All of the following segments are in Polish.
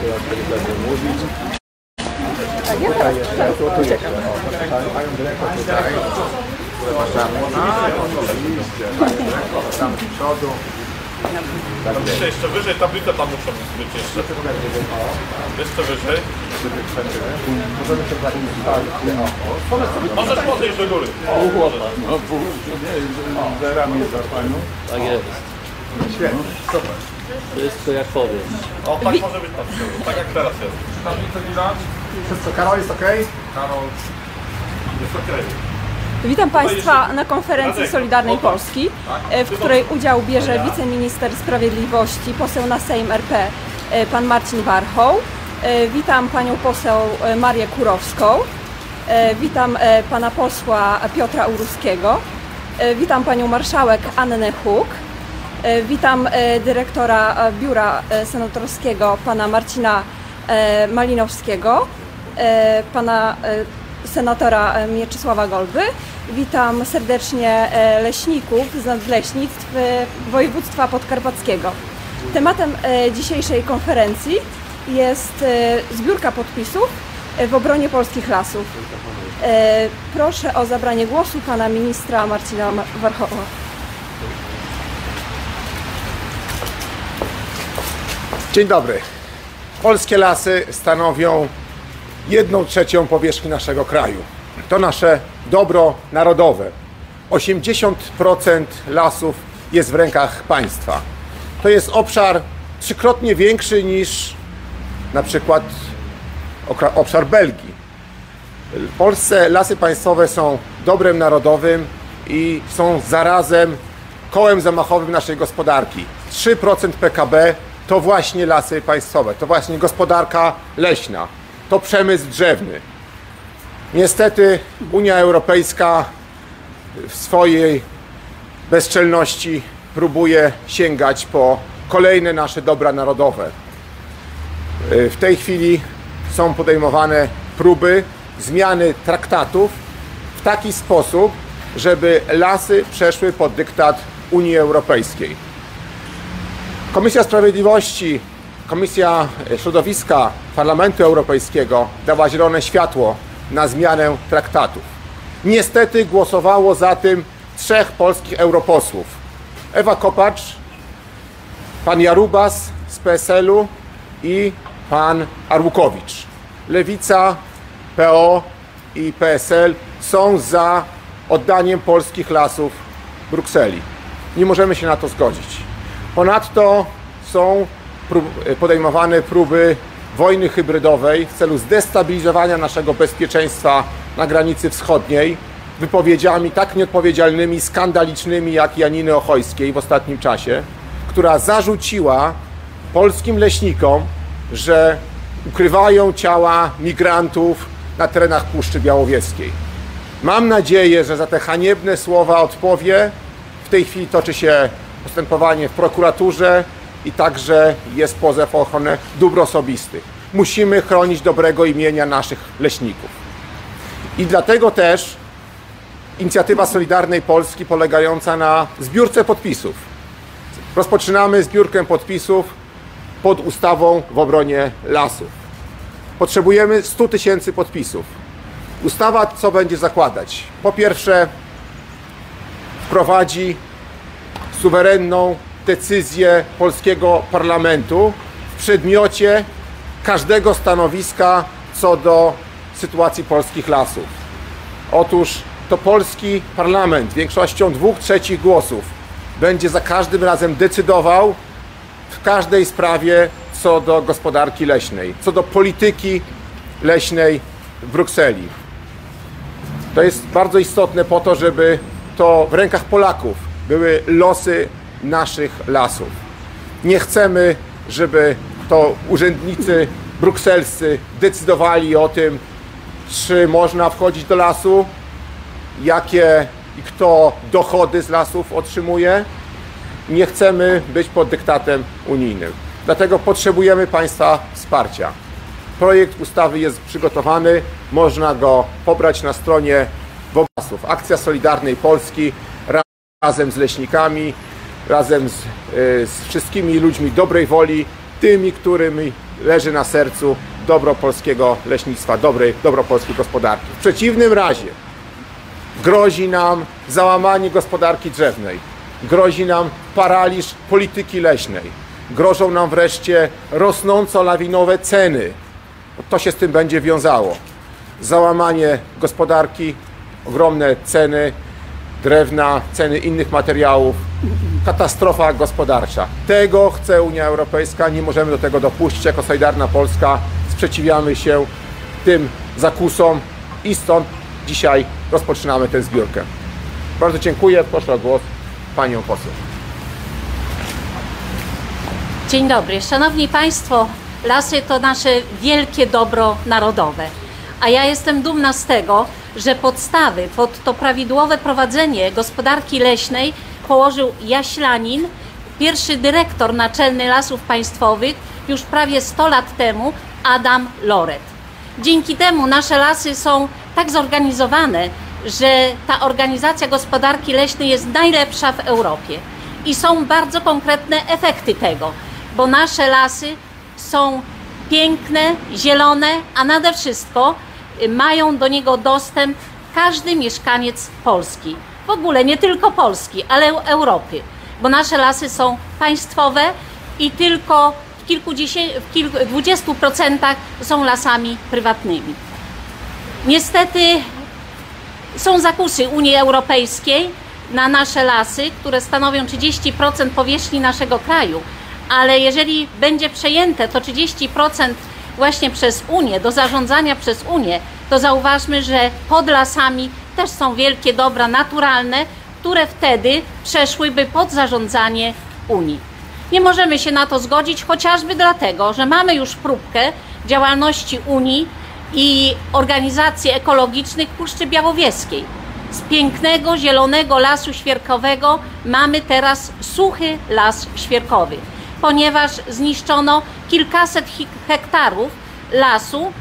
teraz będę mówić. Tak, teraz Ja tu uciekam. Panią dyrektor tutaj. Zapraszamy. Oczywiście. Tam z przodu. Jeszcze, jeszcze wyżej tablice tam muszą być jeszcze. Jeszcze wyżej. Możemy się zainstalować. Możesz podejść do góry. No pół, nie, za ramię za panią. Tak jest. Świetnie, super. Wszystko jak powiem. O, tak może być tyłu, tak jak teraz jest. Tablicę widać? Wszystko, Karol jest ok? Karol. Jest okej. Witam Państwa na konferencji Solidarnej Polski, e, w której udział bierze wiceminister sprawiedliwości, poseł na Sejm RP, e, pan Marcin Warchoł. E, Witam panią poseł Marię Kurowską. Witam pana posła Piotra Uruskiego. Witam panią marszałek Annę Huk. E, Witam e, dyrektora e, biura senatorskiego pana Marcina Malinowskiego, pana senatora Mieczysława Golby. Witam serdecznie leśników z nadleśnictw województwa podkarpackiego. Tematem dzisiejszej konferencji jest zbiórka podpisów w obronie polskich lasów. Proszę o zabranie głosu pana ministra Marcina Ma- Warchoła. Dzień dobry. Polskie lasy stanowią jedną trzecią powierzchni naszego kraju. To nasze dobro narodowe. 80% lasów jest w rękach państwa. To jest obszar trzykrotnie większy niż na przykład obszar Belgii. W Polsce lasy państwowe są dobrem narodowym i są zarazem kołem zamachowym naszej gospodarki. 3% PKB to właśnie lasy państwowe, to właśnie gospodarka leśna, to przemysł drzewny. Niestety Unia Europejska w swojej bezczelności próbuje sięgać po kolejne nasze dobra narodowe. W tej chwili są podejmowane próby zmiany traktatów w taki sposób, żeby lasy przeszły pod dyktat Unii Europejskiej. Komisja Sprawiedliwości, Komisja Środowiska Parlamentu Europejskiego dała zielone światło na zmianę traktatów. Niestety głosowało za tym trzech polskich europosłów. Ewa Kopacz, pan Jarubas z PSL-u i pan Arłukowicz. Lewica, PO i PSL są za oddaniem polskich lasów Brukseli. Nie możemy się na to zgodzić. Ponadto są prób- podejmowane próby wojny hybrydowej w celu zdestabilizowania naszego bezpieczeństwa na granicy wschodniej wypowiedziami tak nieodpowiedzialnymi, skandalicznymi jak Janiny Ochojskiej w ostatnim czasie, która zarzuciła polskim leśnikom, że ukrywają ciała migrantów na terenach Puszczy Białowieskiej. Mam nadzieję, że za te haniebne słowa odpowie. W tej chwili toczy się postępowanie w prokuraturze i także jest pozew o ochronę dóbr osobistych. Musimy chronić dobrego imienia naszych leśników. I dlatego też inicjatywa Solidarnej Polski polegająca na zbiórce podpisów. Rozpoczynamy zbiórkę podpisów pod ustawą w obronie lasów. Potrzebujemy 100 tysięcy podpisów. Ustawa co będzie zakładać? Po pierwsze, wprowadzi suwerenną decyzję polskiego parlamentu w przedmiocie każdego stanowiska co do sytuacji polskich lasów. Otóż to polski parlament większością dwóch trzecich głosów będzie za każdym razem decydował w każdej sprawie co do gospodarki leśnej, co do polityki leśnej w Brukseli. To jest bardzo istotne po to, żeby to w rękach Polaków były losy naszych lasów. Nie chcemy, żeby to urzędnicy brukselscy decydowali o tym, czy można wchodzić do lasu, jakie i kto dochody z lasów otrzymuje. Nie chcemy być pod dyktatem unijnym. Dlatego potrzebujemy Państwa wsparcia. Projekt ustawy jest przygotowany, można go pobrać na stronie Wobasów. Akcja Solidarnej Polski razem z leśnikami, razem z, y, z wszystkimi ludźmi dobrej woli, tymi, którymi leży na sercu dobro polskiego leśnictwa, dobrej, dobro polskiej gospodarki. W przeciwnym razie grozi nam załamanie gospodarki drzewnej, grozi nam paraliż polityki leśnej, grożą nam wreszcie rosnąco lawinowe ceny. To się z tym będzie wiązało. Załamanie gospodarki, ogromne ceny drewna, ceny innych materiałów, katastrofa gospodarcza. Tego chce Unia Europejska, nie możemy do tego dopuścić. Jako Solidarna Polska sprzeciwiamy się tym zakusom i stąd dzisiaj rozpoczynamy tę zbiórkę. Bardzo dziękuję. Proszę o głos panią poseł. Dzień dobry. Szanowni Państwo, lasy to nasze wielkie dobro narodowe. A ja jestem dumna z tego, że podstawy pod to prawidłowe prowadzenie gospodarki leśnej położył Jaślanin, pierwszy dyrektor naczelny Lasów Państwowych już prawie 100 lat temu, Adam Loret. Dzięki temu nasze lasy są tak zorganizowane, że ta organizacja gospodarki leśnej jest najlepsza w Europie. I są bardzo konkretne efekty tego, bo nasze lasy są piękne, zielone, a nade wszystko mają do niego dostęp każdy mieszkaniec Polski. W ogóle nie tylko Polski, ale Europy, bo nasze lasy są państwowe i tylko w w kilku, 20% są lasami prywatnymi. Niestety są zakusy Unii Europejskiej na nasze lasy, które stanowią 30% powierzchni naszego kraju, ale jeżeli będzie przejęte to 30% właśnie przez Unię, do zarządzania przez Unię, to zauważmy, że pod lasami też są wielkie dobra naturalne, które wtedy przeszłyby pod zarządzanie Unii. Nie możemy się na to zgodzić, chociażby dlatego, że mamy już próbkę działalności Unii i organizacji ekologicznych Puszczy Białowieskiej. Z pięknego, zielonego lasu świerkowego mamy teraz suchy las świerkowy, ponieważ zniszczono kilkaset hektarów lasu.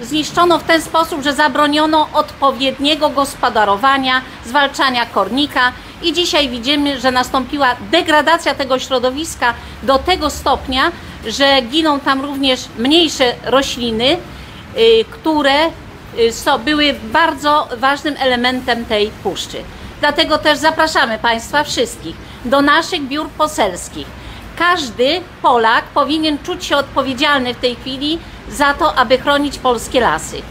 Zniszczono w ten sposób, że zabroniono odpowiedniego gospodarowania, zwalczania kornika i dzisiaj widzimy, że nastąpiła degradacja tego środowiska do tego stopnia, że giną tam również mniejsze rośliny, Y, które y, były bardzo ważnym elementem tej puszczy. Dlatego też zapraszamy Państwa wszystkich do naszych biur poselskich. Każdy Polak powinien czuć się odpowiedzialny w tej chwili za to, aby chronić polskie lasy.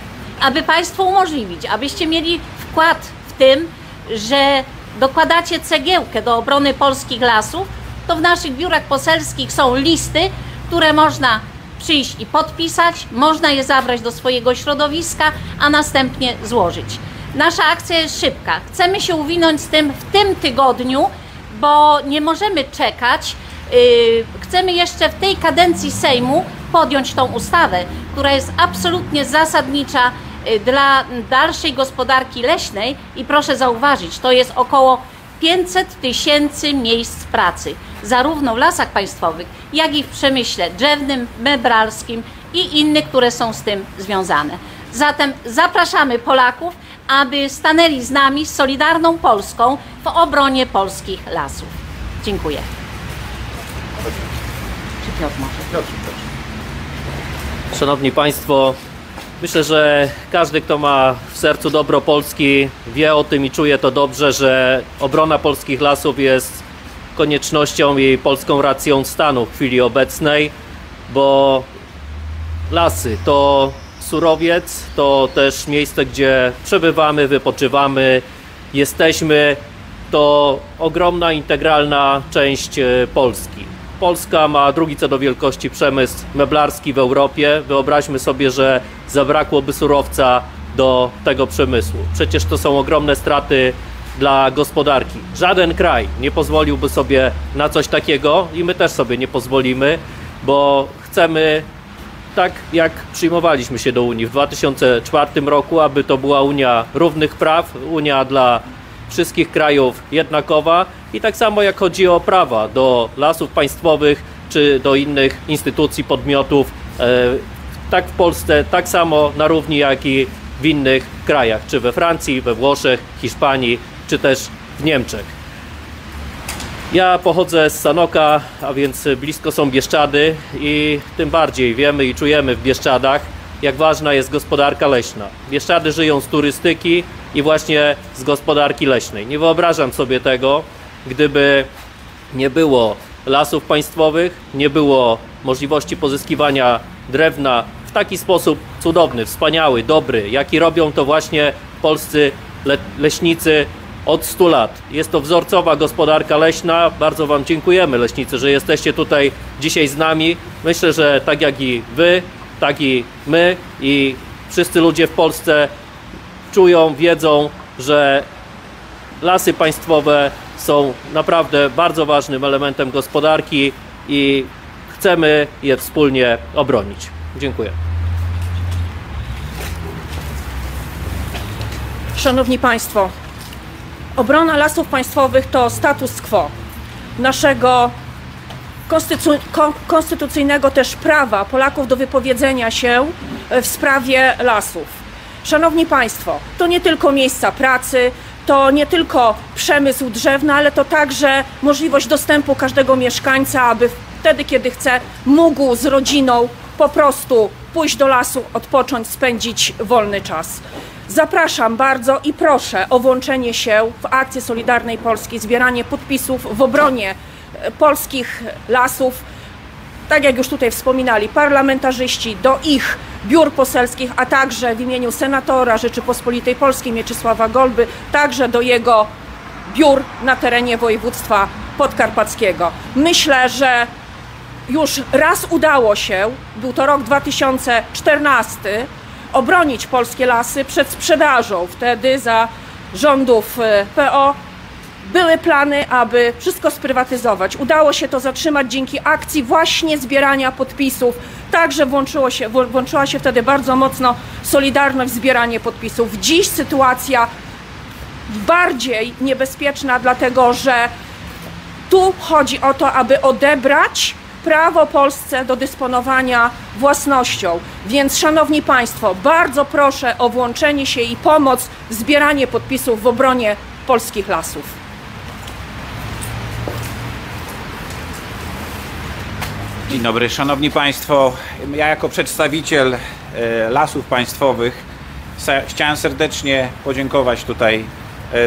Aby Państwu umożliwić, abyście mieli wkład w tym, że dokładacie cegiełkę do obrony polskich lasów, to w naszych biurach poselskich są listy, które można przyjść i podpisać, można je zabrać do swojego środowiska, a następnie złożyć. Nasza akcja jest szybka. Chcemy się uwinąć z tym w tym tygodniu, bo nie możemy czekać. Yy, chcemy jeszcze w tej kadencji Sejmu podjąć tą ustawę, która jest absolutnie zasadnicza yy, dla dalszej gospodarki leśnej i proszę zauważyć, to jest około 500 tysięcy miejsc pracy, zarówno w lasach państwowych, jak i w przemyśle drzewnym, mebralskim i innych, które są z tym związane. Zatem zapraszamy Polaków, aby stanęli z nami, z Solidarną Polską w obronie polskich lasów. Dziękuję. Czy Piotr może? Szanowni Państwo, myślę, że każdy, kto ma w sercu dobro Polski, wie o tym i czuje to dobrze, że obrona polskich lasów jest koniecznością i polską racją stanu w chwili obecnej, bo lasy to surowiec, to też miejsce, gdzie przebywamy, wypoczywamy, jesteśmy. To ogromna, integralna część e, Polski. Polska ma drugi co do wielkości przemysł meblarski w Europie. Wyobraźmy sobie, że zabrakłoby surowca do tego przemysłu. Przecież to są ogromne straty dla gospodarki. Żaden kraj nie pozwoliłby sobie na coś takiego i my też sobie nie pozwolimy, bo chcemy tak jak przyjmowaliśmy się do Unii w 2004 roku, aby to była Unia równych praw, Unia dla wszystkich krajów jednakowa i tak samo jak chodzi o prawa do lasów państwowych czy do innych instytucji, podmiotów, e, tak w Polsce, tak samo na równi jak i w innych krajach, czy we Francji, we Włoszech, Hiszpanii, czy też w Niemczech. Ja pochodzę z Sanoka, a więc blisko są Bieszczady i tym bardziej wiemy i czujemy w Bieszczadach, jak ważna jest gospodarka leśna. Bieszczady żyją z turystyki i właśnie z gospodarki leśnej. Nie wyobrażam sobie tego, gdyby nie było lasów państwowych, nie było możliwości pozyskiwania drewna w taki sposób cudowny, wspaniały, dobry, jaki robią to właśnie polscy le leśnicy od 100 lat. Jest to wzorcowa gospodarka leśna. Bardzo Wam dziękujemy, leśnicy, że jesteście tutaj dzisiaj z nami. Myślę, że tak jak i Wy, tak i my i wszyscy ludzie w Polsce czują, wiedzą, że lasy państwowe są naprawdę bardzo ważnym elementem gospodarki i chcemy je wspólnie obronić. Dziękuję. Szanowni Państwo, obrona lasów państwowych to status quo naszego konstytu- ko- konstytucyjnego też prawa Polaków do wypowiedzenia się w sprawie lasów. Szanowni Państwo, to nie tylko miejsca pracy, to nie tylko przemysł drzewny, ale to także możliwość dostępu każdego mieszkańca, aby wtedy, kiedy chce, mógł z rodziną po prostu pójść do lasu, odpocząć, spędzić wolny czas. Zapraszam bardzo i proszę o włączenie się w akcję Solidarnej Polski, zbieranie podpisów w obronie e, polskich lasów. Tak jak już tutaj wspominali, parlamentarzyści do ich biur poselskich, a także w imieniu senatora Rzeczypospolitej Polskiej Mieczysława Golby, także do jego biur na terenie województwa podkarpackiego. Myślę, że już raz udało się, był to rok 2014, obronić polskie lasy przed sprzedażą. Wtedy za rządów e, PO były plany, aby wszystko sprywatyzować. Udało się to zatrzymać dzięki akcji właśnie zbierania podpisów. Także włączyło się, włączyła się wtedy bardzo mocno Solidarność zbieranie podpisów. Dziś sytuacja bardziej niebezpieczna, dlatego że tu chodzi o to, aby odebrać prawo Polsce do dysponowania własnością. Więc, Szanowni Państwo, bardzo proszę o włączenie się i pomoc w zbieranie podpisów w obronie polskich lasów. Dzień dobry, Szanowni Państwo. Ja jako przedstawiciel e, Lasów Państwowych chciałem serdecznie podziękować tutaj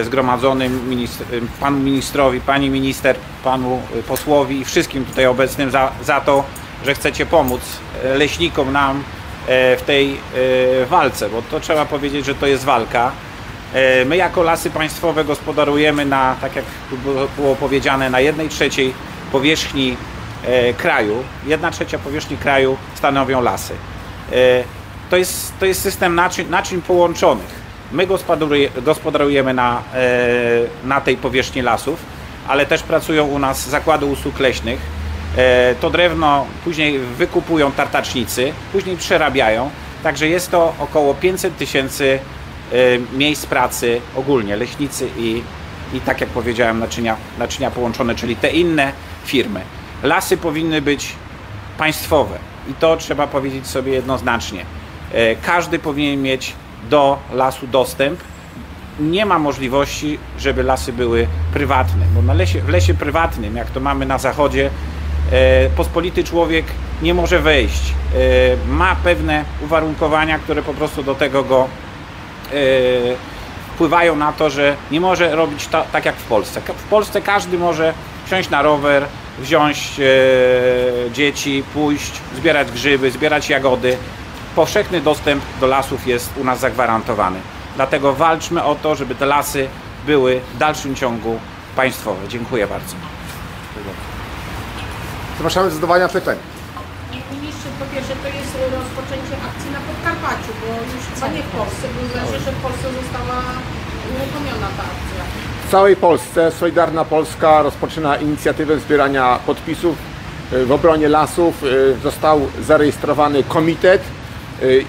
zgromadzonym ministr, e, panu ministrowi, pani minister, panu e, posłowi i wszystkim tutaj obecnym za, za to, że chcecie pomóc e, leśnikom nam e, w tej e, walce, bo to trzeba powiedzieć, że to jest walka. E, My jako lasy państwowe gospodarujemy na, tak jak było- powiedziane, na jednej trzeciej powierzchni e, kraju. Jedna trzecia powierzchni kraju stanowią lasy. E, To jest, to jest system naczyń, naczyń połączonych. My gospodaruje, gospodarujemy na, e, na tej powierzchni lasów, ale też pracują u nas zakłady usług leśnych. E, To drewno później wykupują tartacznicy, później przerabiają. Także jest to około 500 tysięcy e, miejsc pracy ogólnie, leśnicy i, i tak jak powiedziałem, naczynia, naczynia połączone, czyli te inne firmy. Lasy powinny być państwowe i to trzeba powiedzieć sobie jednoznacznie. Każdy powinien mieć do lasu dostęp. Nie ma możliwości, żeby lasy były prywatne, bo lesie, w lesie prywatnym, jak to mamy na zachodzie, e, pospolity człowiek nie może wejść. E, Ma pewne uwarunkowania, które po prostu do tego go e, wpływają na to, że nie może robić ta, tak jak w Polsce. W Polsce każdy może wsiąść na rower, wziąć dzieci, pójść, zbierać grzyby, zbierać jagody. Powszechny dostęp do lasów jest u nas zagwarantowany. Dlatego walczmy o to, żeby te lasy były w dalszym ciągu państwowe. Dziękuję bardzo. Zapraszamy do zadawania pytań. Ministrze, po pierwsze to jest rozpoczęcie akcji na Podkarpaciu, bo już chyba nie w Polsce, bo zależy, że w Polsce została uruchomiona ta akcja. W całej Polsce Solidarna Polska rozpoczyna inicjatywę zbierania podpisów y, w obronie lasów. Y, Został zarejestrowany komitet,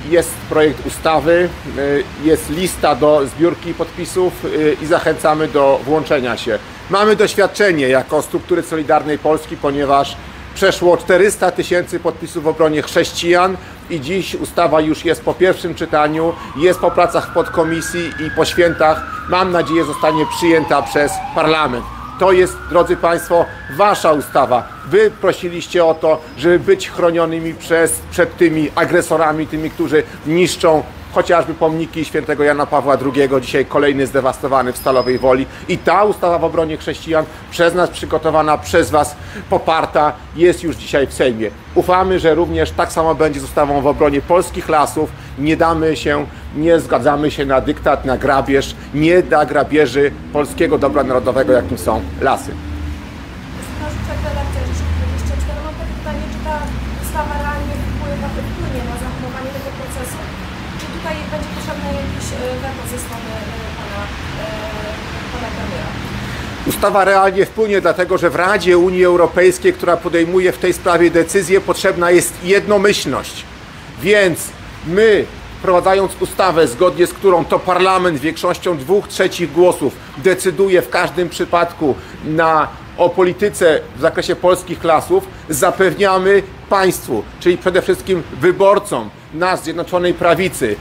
jest projekt ustawy, y, jest lista do zbiórki podpisów y, i zachęcamy do włączenia się. Mamy doświadczenie jako struktury Solidarnej Polski, ponieważ przeszło 400 tysięcy podpisów w obronie chrześcijan i dziś ustawa już jest po pierwszym czytaniu, jest po pracach podkomisji i po świętach, mam nadzieję, zostanie przyjęta przez parlament. To jest, drodzy Państwo, Wasza ustawa. Wy prosiliście o to, żeby być chronionymi przez, przed tymi agresorami, tymi, którzy niszczą chociażby pomniki świętego Jana Pawła II, dzisiaj kolejny zdewastowany w Stalowej Woli. I ta ustawa w obronie chrześcijan, przez nas przygotowana, przez Was poparta, jest już dzisiaj w Sejmie. Ufamy, że również tak samo będzie z ustawą w obronie polskich lasów. Nie damy się, nie zgadzamy się na dyktat, na grabież, nie da grabieży polskiego dobra narodowego, jakim są lasy. Strażyczek redakcja Rzeszów 24. Mam takie pytanie, czy ta ustawa realnie wpływa, wpłynie na zahamowanie tego procesu? Czy tutaj będzie potrzebne jakieś weto ze strony pana, pana premiera? Ustawa realnie wpłynie, dlatego że w Radzie Unii Europejskiej, która podejmuje w tej sprawie decyzję, potrzebna jest jednomyślność. Więc my, wprowadzając ustawę, zgodnie z którą to parlament większością dwóch trzecich głosów decyduje w każdym przypadku na, o polityce w zakresie polskich lasów, zapewniamy państwu, czyli przede wszystkim wyborcom nas, Zjednoczonej Prawicy,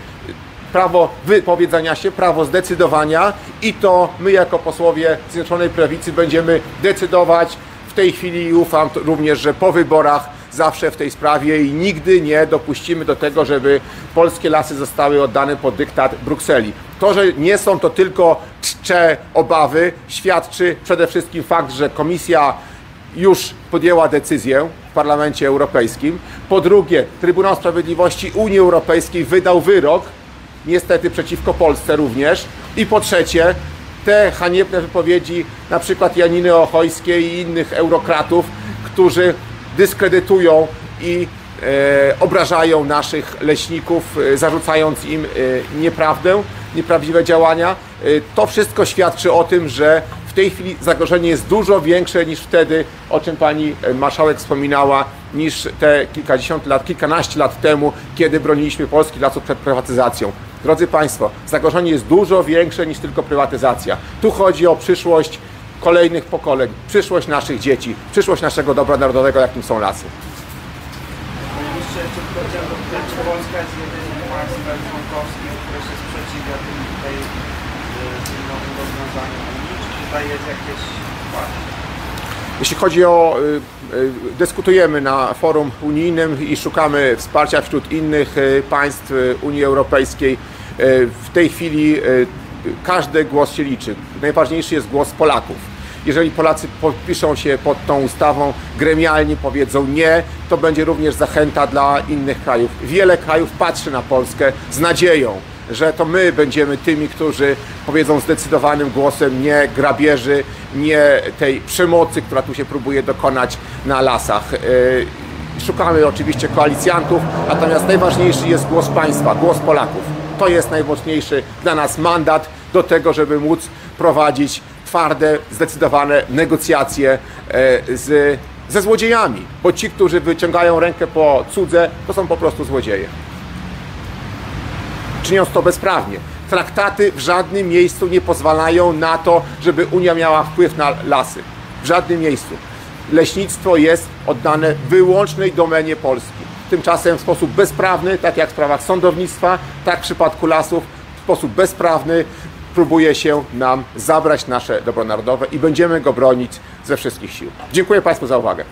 prawo wypowiedzenia się, prawo zdecydowania i to my jako posłowie Zjednoczonej Prawicy będziemy decydować. W tej chwili i ufam również, że po wyborach zawsze w tej sprawie i nigdy nie dopuścimy do tego, żeby polskie lasy zostały oddane pod dyktat Brukseli. To, że nie są to tylko czcze obawy, świadczy przede wszystkim fakt, że Komisja już podjęła decyzję w Parlamencie Europejskim. Po drugie, Trybunał Sprawiedliwości Unii Europejskiej wydał wyrok, niestety przeciwko Polsce również. I po trzecie, te haniebne wypowiedzi na przykład Janiny Ochojskiej i innych eurokratów, którzy dyskredytują i e, obrażają naszych leśników, e, zarzucając im e, nieprawdę, nieprawdziwe działania. To wszystko świadczy o tym, że w tej chwili zagrożenie jest dużo większe niż wtedy, o czym pani marszałek wspominała, niż te kilkadziesiąt lat, kilkanaście lat temu, kiedy broniliśmy polskich lasów przed prywatyzacją. Drodzy Państwo, zagrożenie jest dużo większe niż tylko prywatyzacja. Tu chodzi o przyszłość kolejnych pokoleń, przyszłość naszych dzieci, przyszłość naszego dobra narodowego, jakim są lasy. Chciałem dopytać, czy Polska jest jedynym państwem członkowskim, które się sprzeciwia tym e, tym nowym rozwiązaniom Unii, czy tutaj jest jakieś wsparcie? Jeśli chodzi o, y, y, dyskutujemy na forum unijnym i szukamy wsparcia wśród innych y, państw Unii Europejskiej. W tej chwili każdy głos się liczy. Najważniejszy jest głos Polaków. Jeżeli Polacy podpiszą się pod tą ustawą, gremialnie powiedzą nie, to będzie również zachęta dla innych krajów. Wiele krajów patrzy na Polskę z nadzieją, że to my będziemy tymi, którzy powiedzą zdecydowanym głosem nie grabieży, nie tej przemocy, która tu się próbuje dokonać na lasach. Yy, Szukamy oczywiście koalicjantów, natomiast najważniejszy jest głos państwa, głos Polaków. To jest najmocniejszy dla nas mandat do tego, żeby móc prowadzić twarde, zdecydowane negocjacje e, z, ze złodziejami, bo ci, którzy wyciągają rękę po cudze, to są po prostu złodzieje czyniąc to bezprawnie. Traktaty w żadnym miejscu nie pozwalają na to, żeby Unia miała wpływ na lasy. W żadnym miejscu. Leśnictwo jest oddane wyłącznej domenie Polski. Tymczasem w sposób bezprawny, tak jak w sprawach sądownictwa, tak w przypadku lasów, w sposób bezprawny próbuje się nam zabrać nasze dobro narodowe i będziemy go bronić ze wszystkich sił. Dziękuję Państwu za uwagę.